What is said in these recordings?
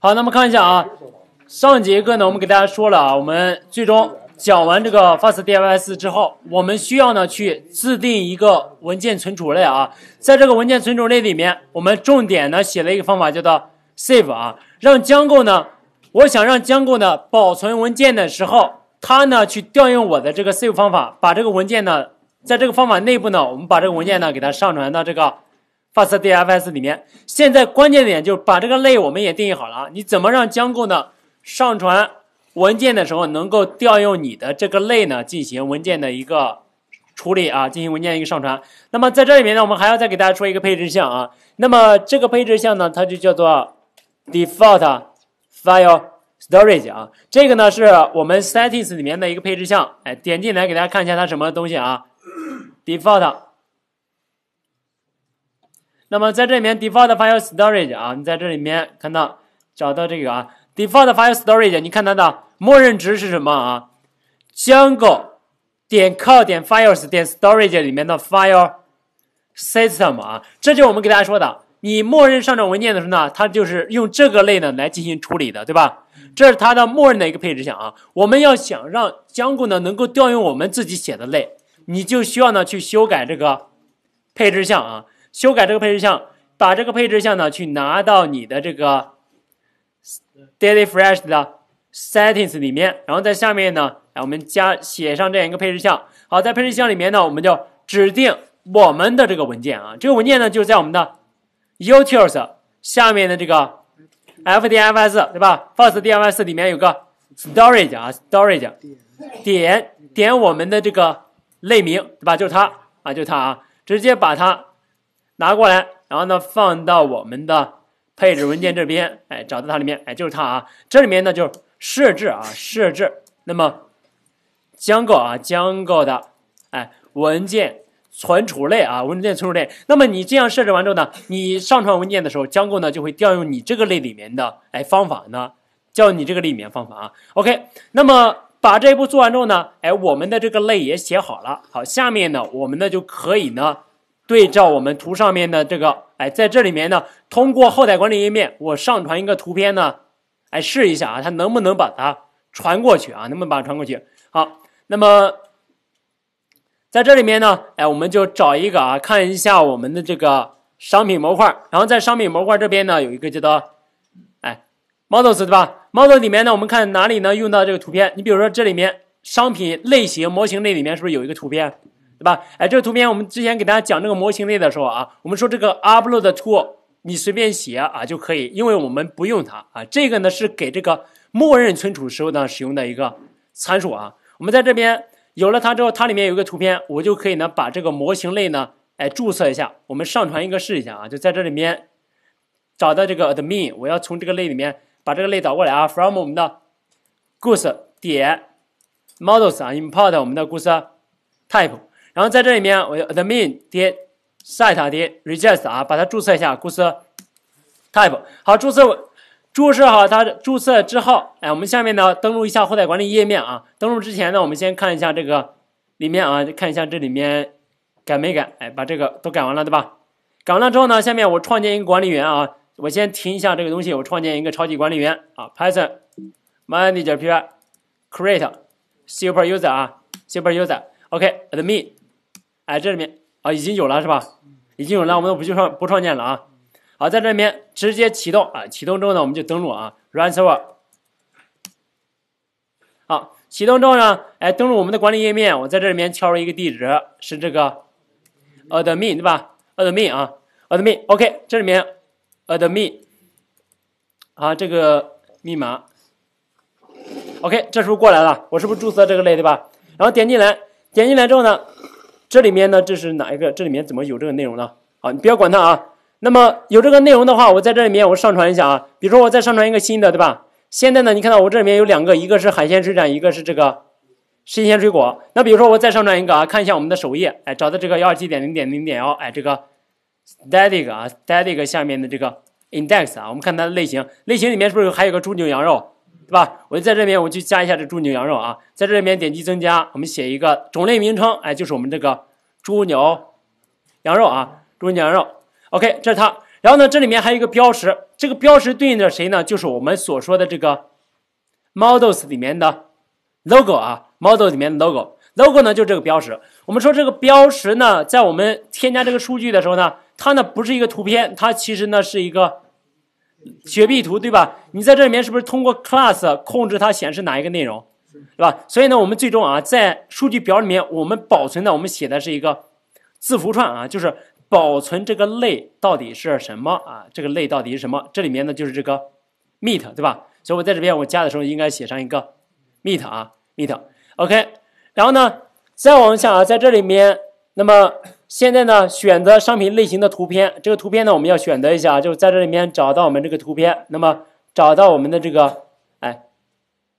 好，那么看一下啊，上节课呢，我们给大家说了啊，我们最终讲完这个 FastDFS 之后，我们需要呢去自定一个文件存储类啊，在这个文件存储类里面，我们重点呢写了一个方法叫做 Save 啊，让江构呢，我想让江构呢保存文件的时候，它呢去调用我的这个 Save 方法，把这个文件呢，在这个方法内部呢，我们把这个文件呢给它上传到这个。FastDFS 里面，现在关键点就是把这个类我们也定义好了啊。你怎么让江构呢上传文件的时候能够调用你的这个类呢进行文件的一个处理啊，进行文件一个上传。那么在这里面呢，我们还要再给大家说一个配置项啊。那么这个配置项呢，它就叫做 Default File Storage 啊。这个呢是我们 Settings 里面的一个配置项。哎，点进来给大家看一下它什么东西啊？Default。那么在这里面，default file storage 啊，你在这里面看到找到这个啊，default file storage，你看它的默认值是什么啊？Django 点 call 点 files 点 storage 里面的 file system 啊，这就是我们给大家说的，你默认上传文件的时候呢，它就是用这个类呢来进行处理的，对吧？这是它的默认的一个配置项啊。我们要想让 Django 呢能够调用我们自己写的类，你就需要呢去修改这个配置项啊。修改这个配置项，把这个配置项呢去拿到你的这个 Daily Fresh 的 Settings 里面，然后在下面呢，哎，我们加写上这样一个配置项。好，在配置项里面呢，我们就指定我们的这个文件啊，这个文件呢就是在我们的 Utils 下面的这个 FDFS 对吧？FastDFS 里面有个 Storage 啊，Storage 点点我们的这个类名对吧？就是它啊，就是它啊，直接把它。拿过来，然后呢，放到我们的配置文件这边，哎，找到它里面，哎，就是它啊。这里面呢就是设置啊，设置。那么江构啊，江构的哎文件存储类啊，文件存储类。那么你这样设置完之后呢，你上传文件的时候，将够呢就会调用你这个类里面的哎方法呢，叫你这个里面方法啊。OK，那么把这一步做完之后呢，哎，我们的这个类也写好了。好，下面呢，我们呢就可以呢。对照我们图上面的这个，哎，在这里面呢，通过后台管理页面，我上传一个图片呢，哎，试一下啊，它能不能把它传过去啊？能不能把它传过去？好，那么在这里面呢，哎，我们就找一个啊，看一下我们的这个商品模块，然后在商品模块这边呢，有一个叫做哎，models 对吧？model 里面呢，我们看哪里呢用到这个图片？你比如说这里面商品类型模型类里面是不是有一个图片？对吧？哎，这个图片我们之前给大家讲这个模型类的时候啊，我们说这个 upload to 你随便写啊就可以，因为我们不用它啊。这个呢是给这个默认存储时候呢使用的一个参数啊。我们在这边有了它之后，它里面有一个图片，我就可以呢把这个模型类呢哎注册一下，我们上传一个试一下啊。就在这里面找到这个 admin，我要从这个类里面把这个类导过来啊，from 我们的 goose 点 models 啊，import 我们的 goose type。然后在这里面，我 admin 点 set 点 register 啊，把它注册一下公司 type。好，注册注册好它注册之后，哎，我们下面呢登录一下后台管理页面啊。登录之前呢，我们先看一下这个里面啊，看一下这里面改没改？哎，把这个都改完了，对吧？改完了之后呢，下面我创建一个管理员啊。我先停一下这个东西，我创建一个超级管理员啊，Python manager py create super user 啊，super user，OK，admin。哎，这里面啊已经有了是吧？已经有了，我们不就创不创建了啊？好，在这里面直接启动啊！启动之后呢，我们就登录啊，run server。好，启动之后呢，哎，登录我们的管理页面，我在这里面敲入一个地址，是这个 admin 对吧？admin 啊，admin，OK，这里面 admin 啊，这个密码，OK，这时候过来了，我是不是注册这个类对吧？然后点进来，点进来之后呢？这里面呢，这是哪一个？这里面怎么有这个内容呢？好，你不要管它啊。那么有这个内容的话，我在这里面我上传一下啊。比如说我再上传一个新的，对吧？现在呢，你看到我这里面有两个，一个是海鲜水产，一个是这个新鲜水果。那比如说我再上传一个啊，看一下我们的首页，哎，找到这个幺二七点零点零点幺，哎，这个 static 啊，static 下面的这个 index 啊，我们看它的类型，类型里面是不是还有个猪牛羊肉？对吧？我就在这边，我去加一下这猪牛羊肉啊，在这里面点击增加，我们写一个种类名称，哎，就是我们这个猪牛羊肉啊，猪牛羊肉。OK，这是它。然后呢，这里面还有一个标识，这个标识对应着谁呢？就是我们所说的这个 models 里面的 logo 啊，model 里面的 logo，logo 呢就是这个标识。我们说这个标识呢，在我们添加这个数据的时候呢，它呢不是一个图片，它其实呢是一个雪碧图，对吧？你在这里面是不是通过 class 控制它显示哪一个内容，对吧？所以呢，我们最终啊，在数据表里面，我们保存的，我们写的是一个字符串啊，就是。保存这个类到底是什么啊？这个类到底是什么？这里面呢就是这个 meet 对吧？所以我在这边我加的时候应该写上一个 meet 啊 meet OK。然后呢再往下啊，在这里面，那么现在呢选择商品类型的图片，这个图片呢我们要选择一下，就是在这里面找到我们这个图片，那么找到我们的这个哎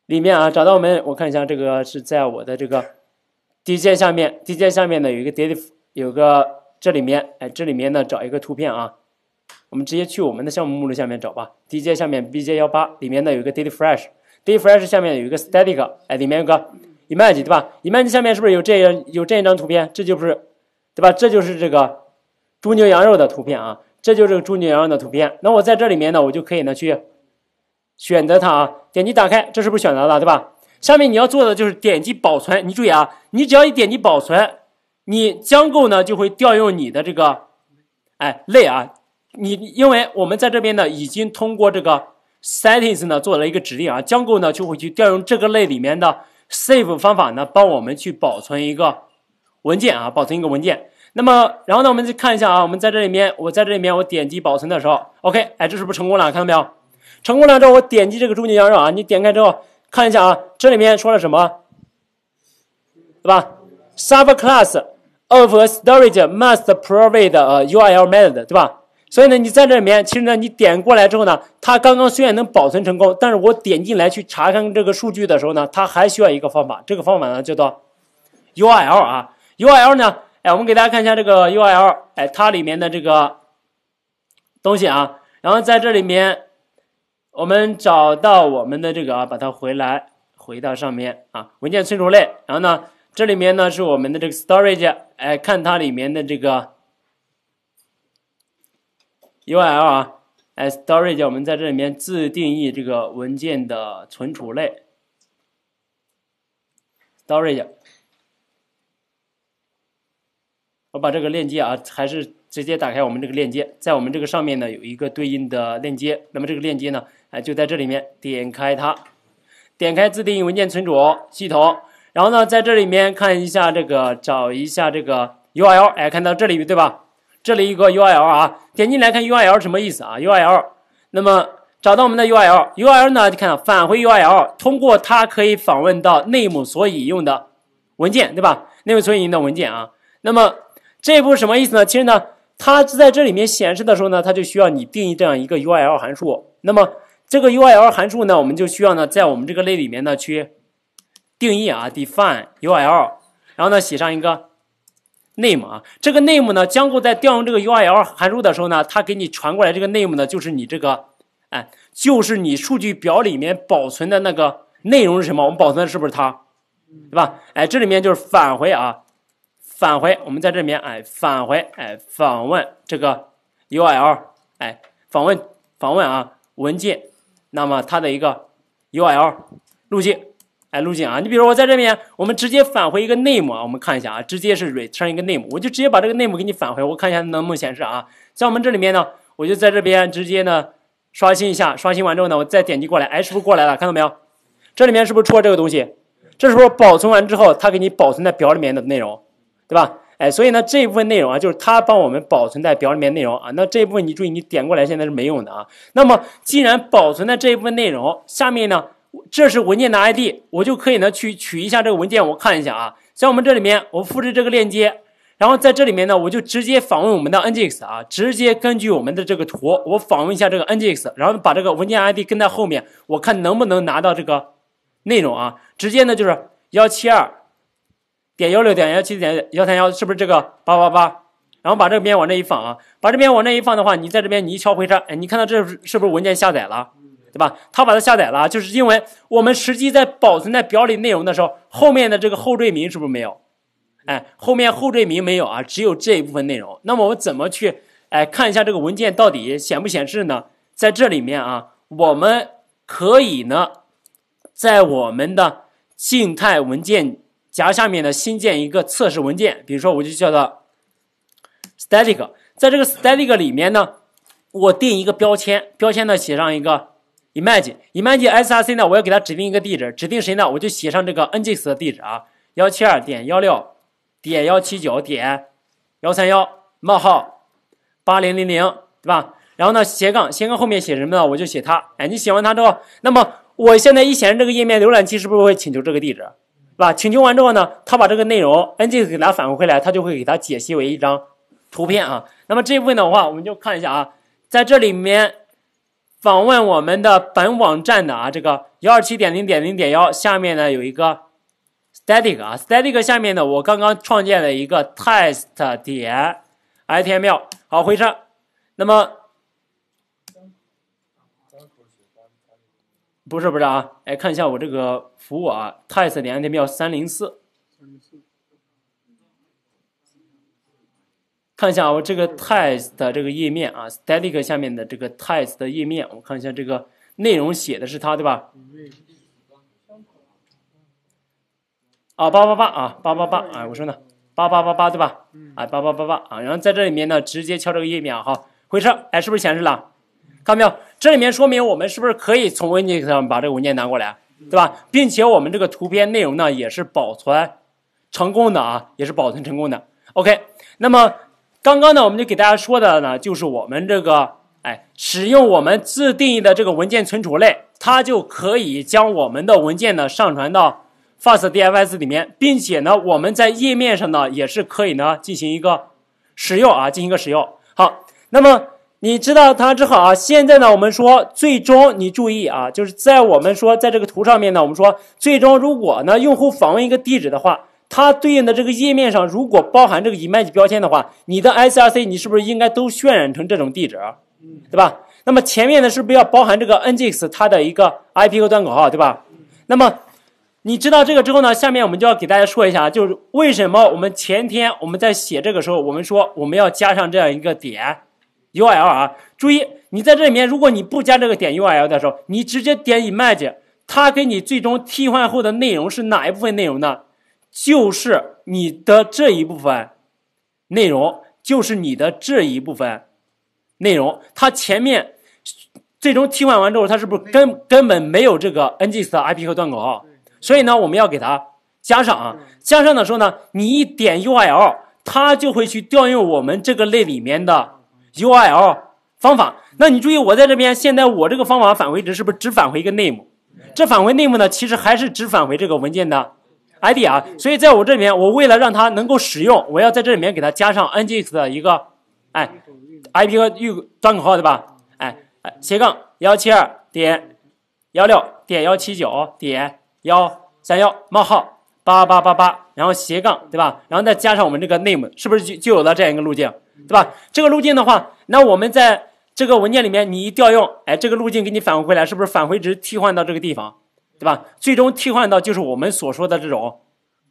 里面啊找到我们我看一下这个是在我的这个第一键下面，第一键下面呢有一个 data 有个。这里面，哎，这里面呢，找一个图片啊，我们直接去我们的项目目录下面找吧。D J 下面 B J 幺八里面呢有一个 Data Fresh，Data Fresh 下面有一个 Static，哎，里面有个 Image，对吧？Image 下面是不是有这样有这样一张图片？这就不是，对吧？这就是这个猪牛羊肉的图片啊，这就是猪牛羊肉的图片。那我在这里面呢，我就可以呢去选择它啊，点击打开，这是不是选择了，对吧？下面你要做的就是点击保存，你注意啊，你只要一点击保存。你将构呢就会调用你的这个，哎类啊，你因为我们在这边呢已经通过这个 settings 呢做了一个指令啊，将构呢就会去调用这个类里面的 save 方法呢帮我们去保存一个文件啊，保存一个文件。那么然后呢我们再看一下啊，我们在这里面，我在这里面我点击保存的时候，OK，哎这是不是成功了？看到没有？成功了之后我点击这个中间羊肉啊，你点开之后看一下啊，这里面说了什么，对吧？sub class。Of a storage must provide a URL method，对吧？所以呢，你在这里面，其实呢，你点过来之后呢，它刚刚虽然能保存成功，但是我点进来去查看这个数据的时候呢，它还需要一个方法，这个方法呢叫做 URL 啊。URL 呢，哎，我们给大家看一下这个 URL，哎，它里面的这个东西啊，然后在这里面，我们找到我们的这个啊，把它回来，回到上面啊，文件存储类，然后呢。这里面呢是我们的这个 storage，哎，看它里面的这个 URL 啊，哎，storage，我们在这里面自定义这个文件的存储类，storage，我把这个链接啊，还是直接打开我们这个链接，在我们这个上面呢有一个对应的链接，那么这个链接呢，哎，就在这里面，点开它，点开自定义文件存储系统。然后呢，在这里面看一下这个，找一下这个 URL，哎，看到这里对吧？这里一个 URL 啊，点进来看 URL 什么意思啊？URL，那么找到我们的 URL，URL 呢，就看返回 URL，通过它可以访问到 name 所引用的文件，对吧？name 所引用的文件啊，那么这一步什么意思呢？其实呢，它在这里面显示的时候呢，它就需要你定义这样一个 URL 函数。那么这个 URL 函数呢，我们就需要呢，在我们这个类里面呢去。定义啊，define URL，然后呢写上一个 name 啊，这个 name 呢，将够在调用这个 URL 函数的时候呢，它给你传过来这个 name 呢，就是你这个，哎，就是你数据表里面保存的那个内容是什么？我们保存的是不是它，对吧？哎，这里面就是返回啊，返回，我们在这里面哎返回哎访问这个 URL，哎访问访问啊文件，那么它的一个 URL 路径。哎，路径啊，你比如我在这边，我们直接返回一个 name 啊，我们看一下啊，直接是 return 一个 name，我就直接把这个 name 给你返回，我看一下能不能显示啊。在我们这里面呢，我就在这边直接呢刷新一下，刷新完之后呢，我再点击过来，哎，是不是过来了？看到没有？这里面是不是出了这个东西？这时候保存完之后，它给你保存在表里面的内容，对吧？哎，所以呢，这一部分内容啊，就是它帮我们保存在表里面内容啊。那这一部分你注意，你点过来现在是没用的啊。那么既然保存在这一部分内容，下面呢？这是文件的 ID，我就可以呢去取一下这个文件，我看一下啊，像我们这里面，我复制这个链接，然后在这里面呢，我就直接访问我们的 NGX 啊，直接根据我们的这个图，我访问一下这个 NGX，然后把这个文件 ID 跟在后面，我看能不能拿到这个内容啊，直接呢就是幺七二点幺六点幺七点幺三幺，是不是这个八八八？然后把这边往这一放啊，把这边往这一放的话，你在这边你一敲回车，哎，你看到这是不是文件下载了？对吧？他把它下载了，就是因为我们实际在保存在表里内容的时候，后面的这个后缀名是不是没有？哎，后面后缀名没有啊，只有这一部分内容。那么我们怎么去哎，看一下这个文件到底显不显示呢？在这里面啊，我们可以呢，在我们的静态文件夹下面呢新建一个测试文件，比如说我就叫做 static，在这个 static 里面呢，我定一个标签，标签呢写上一个 image，image src 呢，我要给它指定一个地址，指定谁呢？我就写上这个 nginx 的地址啊，幺七二点幺六点幺七九点幺三幺冒号八零零零，对吧？然后呢，斜杠斜杠后面写什么呢？我就写它。哎，你写完它之后，那么我现在一显示这个页面，浏览器是不是会请求这个地址，是吧？请求完之后呢，他把这个内容 NGS 给它返回回来，它就会给它解析为一张图片啊。那么这一部分的话，我们就看一下啊，在这里面访问我们的本网站的啊，这个幺二七点零点零点幺下面呢有一个 static 啊，static 下面呢我刚刚创建了一个 test 点 html，好回车，那么。不是不是啊，哎，看一下我这个服务啊，test 点 html 三零四，看一下我这个 test 这个页面啊，static 下面的这个 test 的页面，我看一下这个内容写的是它对吧？啊，八八八啊，八八八啊，我说呢，八八八八对吧？啊，八八八八啊，然后在这里面呢，直接敲这个页面啊，好，回车，哎，是不是显示了？看到没有？这里面说明我们是不是可以从 Nginx 上把这个文件拿过来，对吧？并且我们这个图片内容呢也是保存成功的啊，也是保存成功的。OK，那么刚刚呢我们就给大家说的呢就是我们这个哎使用我们自定义的这个文件存储类，它就可以将我们的文件呢上传到 FastDFS 里面，并且呢我们在页面上呢也是可以呢进行一个使用啊，进行一个使用。好，那么。你知道它之后啊，现在呢，我们说最终你注意啊，就是在我们说在这个图上面呢，我们说最终如果呢用户访问一个地址的话，它对应的这个页面上如果包含这个 image 标签的话，你的 src 你是不是应该都渲染成这种地址，对吧？那么前面呢是不是要包含这个 nginx 它的一个 IP 和端口号，对吧？那么你知道这个之后呢，下面我们就要给大家说一下，就是为什么我们前天我们在写这个时候，我们说我们要加上这样一个点。URL 啊，注意，你在这里面，如果你不加这个点 URL 的时候，你直接点 image，它给你最终替换后的内容是哪一部分内容呢？就是你的这一部分内容，就是你的这一部分内容。它前面最终替换完之后，它是不是根根本没有这个 nginx 的 IP 和端口号？所以呢，我们要给它加上啊。加上的时候呢，你一点 URL，它就会去调用我们这个类里面的。URL 方法，那你注意，我在这边，现在我这个方法返回值是不是只返回一个 name？这返回 name 呢，其实还是只返回这个文件的 ID 啊。所以在我这边，我为了让它能够使用，我要在这里面给它加上 nginx 的一个哎 IP 和域端口号，对吧？哎哎斜杠幺七二点幺六点幺七九点幺三幺冒号八八八八，然后斜杠对吧？然后再加上我们这个 name，是不是就就有了这样一个路径？对吧？这个路径的话，那我们在这个文件里面，你一调用，哎，这个路径给你返回回来，是不是返回值替换到这个地方？对吧？最终替换到就是我们所说的这种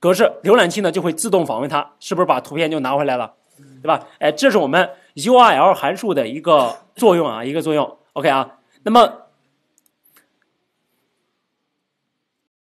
格式，浏览器呢就会自动访问它，是不是把图片就拿回来了？对吧？哎，这是我们 URL 函数的一个作用啊，一个作用。OK 啊，那么